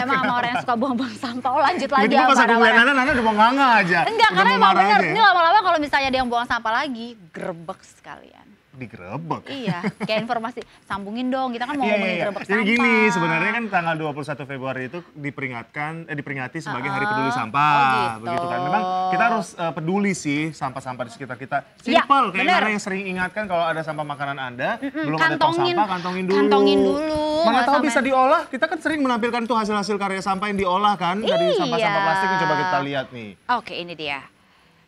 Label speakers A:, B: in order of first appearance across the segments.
A: emang sama orang yang suka buang-buang sampah. Oh lanjut lagi ya
B: pas aku ngeliat Nana, Nana udah mau nganga aja.
A: Enggak,
B: Udah
A: karena emang bener. Ini
B: ya.
A: lama-lama kalau misalnya ada yang buang sampah lagi, grebek sekalian.
B: Digerebek.
A: Iya, kayak informasi sambungin dong. Kita kan mau
B: Iya,
A: ngomongin
B: iya, iya.
A: grebek
B: Jadi
A: sampah.
B: gini, sebenarnya kan tanggal 21 Februari itu diperingatkan, eh, diperingati sebagai Hari
A: Ah,
B: Peduli Sampah,
A: oh gitu.
B: begitu kan. Memang kita harus eh, peduli sih sampah-sampah di sekitar kita.
A: Iya,
B: Simple, kayak
A: bener.
B: Nana yang sering ingatkan kalau ada sampah makanan Anda, belum ada tong
A: kantongin.
B: sampah, kantongin dulu.
A: Kantongin dulu,
B: Mana
A: nggak
B: tahu bisa diolah, kita kan sering menampilkan tuh hasil-hasil karya sampah yang diolah kan, dari
A: Iya.
B: sampah-sampah plastik yang coba kita lihat nih.
A: Oke, ini dia.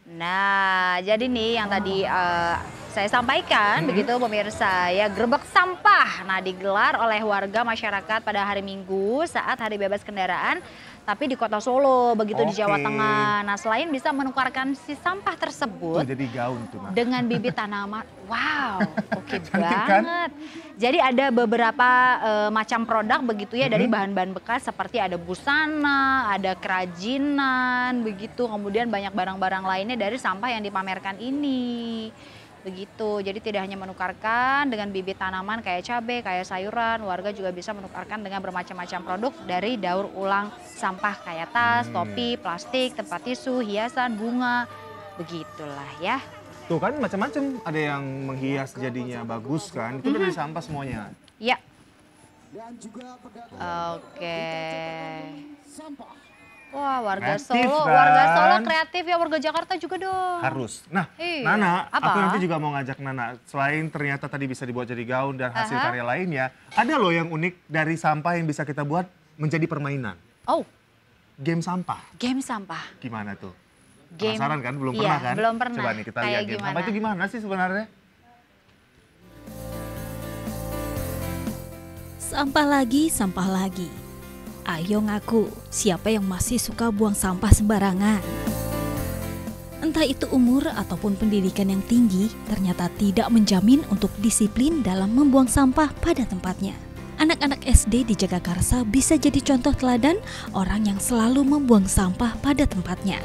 A: Nah, jadi nih yang tadi eh, saya sampaikan
B: Hmm.
A: begitu pemirsa ya gerbek sampah. Nah, digelar oleh warga masyarakat pada hari Minggu saat hari bebas kendaraan tapi di Kota Solo begitu di Jawa. Tengah. Nah, selain bisa menukarkan si sampah
B: Tuh
A: tersebut
B: jadi gaun tuh, Nah.
A: dengan bibit tanaman. Wow, oke
B: kan?
A: banget. Jadi ada beberapa eh, macam produk begitu ya dari bahan-bahan bekas seperti ada busana, ada kerajinan begitu, kemudian banyak barang-barang lainnya dari sampah yang dipamerkan ini. Begitu. Jadi tidak hanya menukarkan dengan bibit tanaman kayak cabai, kayak sayuran, warga juga bisa menukarkan dengan bermacam-macam produk dari daur ulang sampah kayak tas,
B: Hmm.
A: topi, plastik, tempat tisu, hiasan, bunga. Begitulah ya.
B: Tuh kan macam-macam, ada yang menghias jadinya bagus kan, itu dari sampah semuanya.
A: Ya. Oke. Wah, warga
B: Kreatif,
A: Solo,
B: kan?
A: warga Solo kreatif ya, warga Jakarta juga dong.
B: Harus. Nah,
A: Iya.
B: Nana,
A: Apa?
B: aku nanti juga mau ngajak Nana. Selain ternyata tadi bisa dibuat jadi gaun dan hasil
A: Aha.
B: karya lainnya, ada loh yang unik dari sampah yang bisa kita buat menjadi permainan.
A: Oh,
B: Game sampah.
A: game sampah.
B: Gimana tuh?
A: Game.
B: Penasaran kan? Belum
A: Iya,
B: pernah kan?
A: belum pernah.
B: Coba nih kita
A: Kayak
B: lihat game
A: gimana?
B: sampah itu gimana sih sebenarnya?
C: Sampah lagi, sampah lagi. Ayo ngaku, siapa yang masih suka buang sampah sembarangan? Entah itu umur ataupun pendidikan yang tinggi, ternyata tidak menjamin untuk disiplin dalam membuang sampah pada tempatnya. Anak-anak SD di Jagakarsa bisa jadi contoh teladan orang yang selalu membuang sampah pada tempatnya.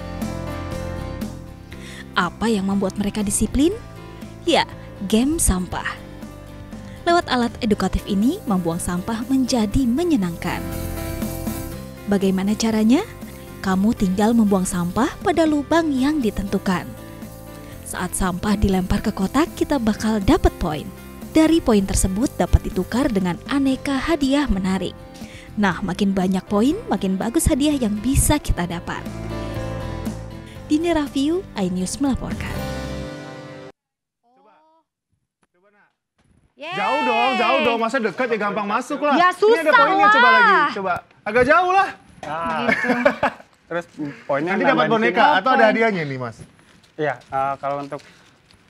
C: Apa yang membuat mereka disiplin? Ya, game sampah. Lewat alat edukatif ini, membuang sampah menjadi menyenangkan. Bagaimana caranya? Kamu tinggal membuang sampah pada lubang yang ditentukan. Saat sampah dilempar ke kotak, kita bakal dapat poin. Dari poin tersebut dapat ditukar dengan aneka hadiah menarik. Nah, makin banyak poin, makin bagus hadiah yang bisa kita dapat. Dini Review, iNews melaporkan.
A: Yeay.
B: Jauh dong, jauh dong. Masa dekat ya gampang masuk lah.
A: Ya,
B: Ini ada
A: susah
B: poinnya, coba
A: lah.
B: lagi. Coba. Agak jauh lah.
D: Ah. Terus poinnya
B: Nanti dapat boneka atau ada hadiahnya nih, Mas?
D: Iya, eh, kalau untuk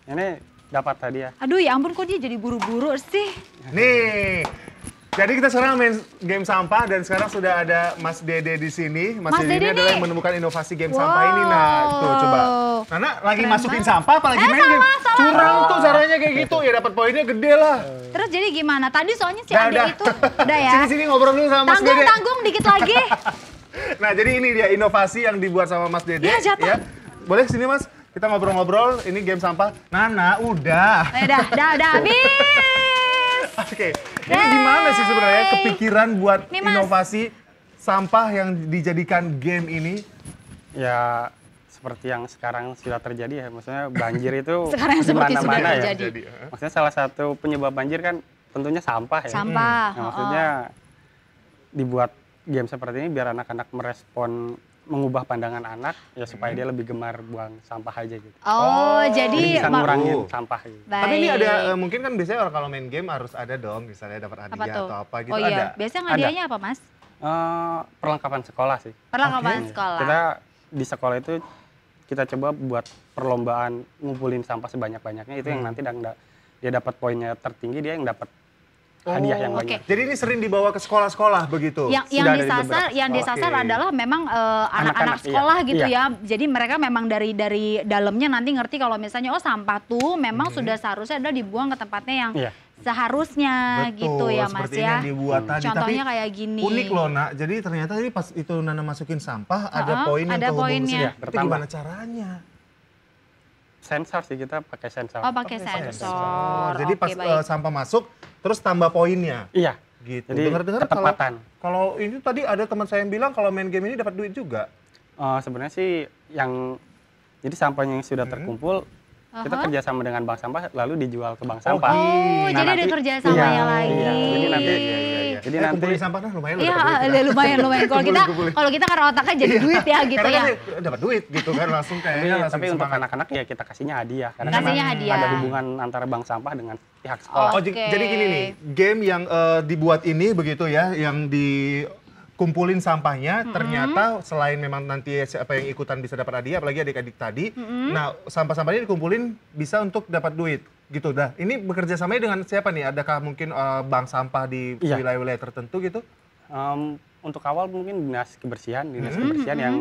D: ini dapat hadiah.
A: Aduh ya ampun kok dia jadi buru-buru sih.
B: Nih. Jadi kita sekarang main game sampah dan sekarang sudah ada Mas Dede di sini. Mas,
A: Mas
B: Dede, ini
A: Dede
B: adalah
A: nih.
B: yang menemukan inovasi game
A: Wow.
B: sampah ini. Nah, tuh coba. Nana lagi
A: Keren
B: masukin
A: banget.
B: sampah apalagi
A: Eh,
B: main game.
A: salah, salah.
B: Curang tuh caranya kayak gitu. Ya dapat poinnya gede lah.
A: Terus jadi gimana? Tadi soalnya si
B: Udah,
A: Ade
B: udah.
A: itu udah ya.
B: Sini-sini ngobrol dulu sama Mas
A: Tanggung
B: Dede.
A: tanggung dikit lagi.
B: Nah, jadi ini dia inovasi yang dibuat sama Mas Dede.
A: Ya, jatuh.
B: Boleh sini Mas? Kita ngobrol-ngobrol. Ini game sampah. Nana, udah.
A: Eh, dah, dah, dah habis.
B: Oke, ini gimana sih sebenarnya kepikiran buat
A: Nih, Mas.
B: inovasi sampah yang dijadikan game ini?
D: Ya seperti yang sekarang sudah terjadi ya, maksudnya banjir itu
A: Sekarang
D: di
A: seperti sudah
D: mana-mana ya.
A: terjadi.
B: Jadi.
D: Maksudnya salah satu penyebab banjir kan tentunya sampah ya.
A: Sampah.
D: Nah, maksudnya dibuat game seperti ini biar anak-anak merespon mengubah pandangan anak ya supaya dia lebih gemar buang sampah aja gitu.
A: Oh,
B: Oh,
A: jadi
D: Jadi bisa ngurangin
B: Oh.
D: sampah gitu.
A: Baik.
B: Tapi ini ada eh, mungkin kan biasanya orang kalau main game harus ada dong misalnya dapat
A: apa
B: hadiah atau apa gitu
A: oh
B: ada.
A: iya, biasanya hadiahnya apa, Mas?
D: Eh, perlengkapan sekolah sih.
A: Perlengkapan
D: Iya.
A: sekolah.
D: Kita di sekolah itu kita coba buat perlombaan ngumpulin sampah sebanyak-banyaknya itu yang
B: Hmm.
D: nanti dan da- dia dapat poinnya tertinggi dia yang dapat hadiah yang
A: oke.
D: banyak.
B: Jadi ini sering dibawa ke sekolah-sekolah begitu.
A: yang yang
D: ada di
A: disasar yang disasar
B: Oke.
A: adalah memang eh, anak-anak
D: iya.
A: sekolah gitu
D: Iya.
A: ya. Jadi mereka memang dari dari dalamnya nanti ngerti kalau misalnya oh sampah tuh memang sudah seharusnya adalah dibuang ke tempatnya yang
D: Iya.
A: seharusnya
B: Betul,
A: gitu ya Mas
B: seperti
A: ya.
B: yang dibuat tadi.
A: Contohnya
B: Tapi
A: kayak gini.
B: Unik loh nak, jadi ternyata ini pas itu Nana masukin sampah ada
A: Ha-ha,
B: poin yang
A: ada poinnya.
D: Iya,
B: Itu
D: bertambah.
B: gimana caranya?
D: Sensor sih kita pakai sensor.
A: Oh pakai
B: Pakai
A: sensor.
B: Jadi
A: Oke,
B: pas
A: baik.
B: eh, sampah masuk, terus tambah poinnya.
D: Iya.
B: Gitu.
D: Jadi
B: Dengar-dengar kalau kalau ini tadi ada teman saya yang bilang kalau main game ini dapat duit juga.
D: Eh, sebenarnya sih yang jadi sampah yang sudah
B: Hmm.
D: terkumpul kita
A: Aha.
D: kerjasama dengan bank sampah lalu dijual ke bank
B: Oh,
D: sampah.
A: Oh,
D: Nah,
A: jadi ada
D: nanti-
A: kerjasamanya
D: iya,
A: lagi.
D: iya. Jadi nanti
B: iya, iya.
D: Jadi
B: eh,
D: nanti-
B: kumpulin sampah nah lumayan loh
A: Iya,
B: dapat duit.
A: ah, lumayan lumayan. Kalau kita
B: Kumpulin,
A: kalau kita karena otaknya jadi duit ya gitu
B: Karena
A: ya.
B: kan dapat duit gitu kan langsung
D: Tapi,
B: kayaknya langsung
D: tapi untuk anak-anak ya kita kasihnya hadiah karena
A: Kasihnya hadiah.
D: ada hubungan antara bank sampah dengan pihak sekolah.
B: Oh,
A: Oke.
B: jadi gini nih, game yang eh, dibuat ini begitu ya, yang dikumpulin sampahnya, ternyata selain memang nanti siapa yang ikutan bisa dapat hadiah, apalagi adik-adik tadi, nah sampah-sampahnya dikumpulin bisa untuk dapat duit, gitu dah. Ini bekerja samanya dengan siapa nih? Adakah mungkin eh, bank sampah di
D: Iya.
B: wilayah-wilayah tertentu gitu?
D: Em, untuk awal mungkin dinas kebersihan, dinas
B: Hmm.
D: kebersihan yang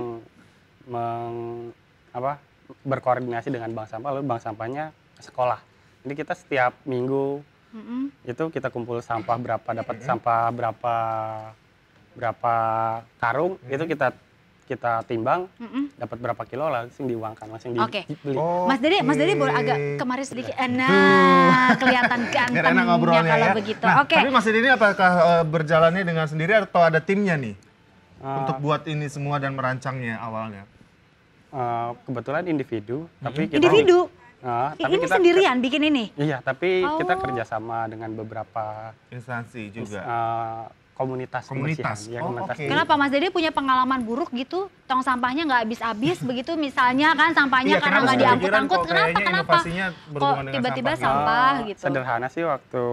D: meng- apa berkoordinasi dengan bank sampah lalu bank sampahnya ke sekolah. Jadi kita setiap minggu
A: Mm-mm.
D: itu kita kumpul sampah berapa dapat sampah berapa berapa karung itu kita kita timbang
A: Mm-mm.
D: dapat berapa kilo langsung diuangkan langsung
A: Oke.
D: dibeli.
A: Mas Dede, Mas Dede boleh agak kemarin sedikit. Nah, kelihatan
B: enak
A: gantengnya
B: ngobrolnya
A: kalau
B: ya.
A: begitu.
B: Nah,
A: Oke.
B: tapi Mas Didi ini apakah eh, berjalannya dengan sendiri atau ada timnya nih?
D: Eh,
B: untuk buat ini semua dan merancangnya awalnya.
D: eh, kebetulan individu, tapi kita
A: Individu.
D: Eh, tapi
A: ini
D: kita
A: sendirian bikin ini.
D: Iya, tapi kita
A: Oh.
D: kerjasama dengan beberapa
B: Instansi juga.
D: eh, komunitas
B: Komunitas.
D: Ya,
B: Oh,
D: komunitas kebersihan.
A: Kenapa Mas Dede punya pengalaman buruk gitu? Tong sampahnya nggak habis-habis begitu misalnya kan sampahnya
B: Iya,
A: karena nggak
B: sih?
A: diangkut-angkut. Kenapa? Kenapa? Kok
B: berhubungan dengan
A: tiba-tiba
B: sampah?
A: sampah
D: Eh,
A: gitu?
D: Sederhana sih waktu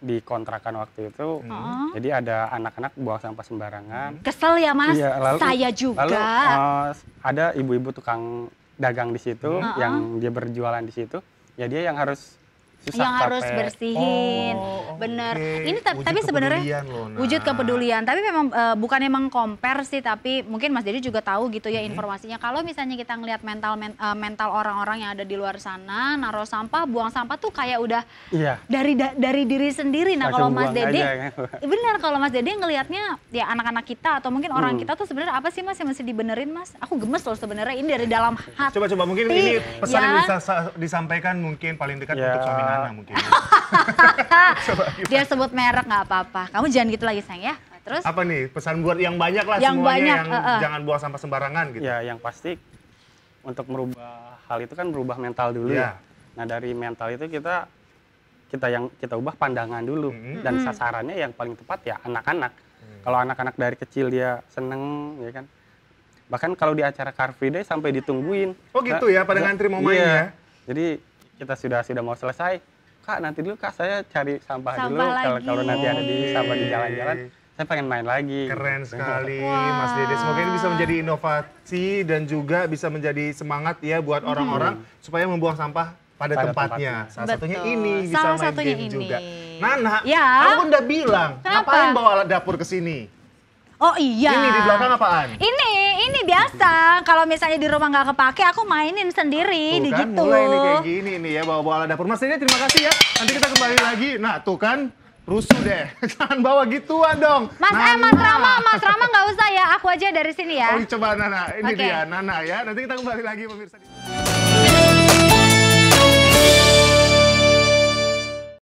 D: di kontrakan waktu itu,
A: Heeh.
D: jadi ada anak-anak buang sampah sembarangan.
A: Kesel ya Mas?
D: Iya, lalu-
A: Saya juga.
D: Lalu eh, ada ibu-ibu tukang dagang di situ
A: Hmm.
D: yang dia berjualan di situ. Ya dia yang harus susah
A: yang harus bersihin.
B: Oh,
A: Bener.
B: oke.
A: Ini ta-
B: Wujud
A: tapi sebenarnya
B: Nak.
A: wujud kepedulian. Tapi memang eh, bukan emang compare sih, tapi mungkin Mas Dedi juga tahu gitu
B: Hmm.
A: ya informasinya. Kalau misalnya kita ngelihat mental men- eh, mental orang-orang yang ada di luar sana, naruh sampah, buang sampah tuh kayak udah
D: Iya.
A: dari da- dari diri sendiri. Nah, kalau Mas
D: aja, kan.
A: Bener kalau Mas Dede ngelihatnya ya anak-anak kita atau mungkin orang
D: Hmm.
A: kita tuh sebenarnya apa sih Mas yang mesti dibenerin Mas? Aku gemes loh sebenarnya ini dari dalam hati.
B: Coba-coba mungkin ini pesan
A: ya.
B: yang bisa sa- disampaikan mungkin paling dekat
D: Ya.
B: untuk suami Nana mungkin.
A: Dia sebut merek nggak apa-apa. Kamu jangan gitu lagi sayang ya. Nah, Terus
B: Apa nih pesan buat yang banyak lah
A: Yang
B: semuanya
A: banyak,
B: yang
A: eh, eh.
B: jangan buang sampah sembarangan gitu.
D: Ya, yang pasti untuk merubah hal itu kan merubah mental dulu
B: Iya.
D: ya. Nah, dari mental itu kita kita yang kita ubah pandangan dulu
B: Mhm.
D: dan
A: Mhm.
D: sasarannya yang paling tepat ya anak-anak. Kalau anak-anak dari kecil dia seneng ya kan. Bahkan kalau di acara Car Free Day sampai ditungguin.
B: Oh gitu ya, pada
D: Nah,
B: ngantri mau main
D: iya.
B: ya?
D: Jadi kita sudah sudah mau selesai. Kak, nanti dulu Kak saya cari sampah, dulu.
A: Sampah
D: Kalau
A: lagi.
D: kalau nanti ada di sampah di jalan-jalan, saya pengen main lagi.
B: Keren sekali
A: Wah.
B: Mas Dede. Semoga ini bisa menjadi inovasi dan juga bisa menjadi semangat ya buat orang-orang supaya membuang sampah pada,
D: Pada
B: tempatnya.
D: tempatnya.
B: Salah
A: Betul.
B: satunya ini bisa
A: Salah
B: main
A: satunya
B: game
A: ini.
B: juga. Nana,
A: Ya.
B: aku kan udah bilang,
A: Kenapa?
B: ngapain bawa alat dapur ke sini?
A: Oh iya.
B: Ini di belakang apaan?
A: Ini biasa. Kalau misalnya di rumah nggak kepake, aku mainin sendiri,
B: Tuh
A: di
B: kan
A: gitu.
B: mulai nih kayak gini nih ya bawa-bawa alat dapur. Mas Dede terima kasih ya. Nanti kita kembali lagi. Nah tuh kan rusuh deh. Jangan bawa gituan dong.
A: Mas, eh, Mas Rama, Mas Rama nggak usah ya. Aku aja dari sini ya.
B: Oh coba Nana, ini
A: Oke.
B: dia Nana ya. Nanti kita kembali lagi pemirsa.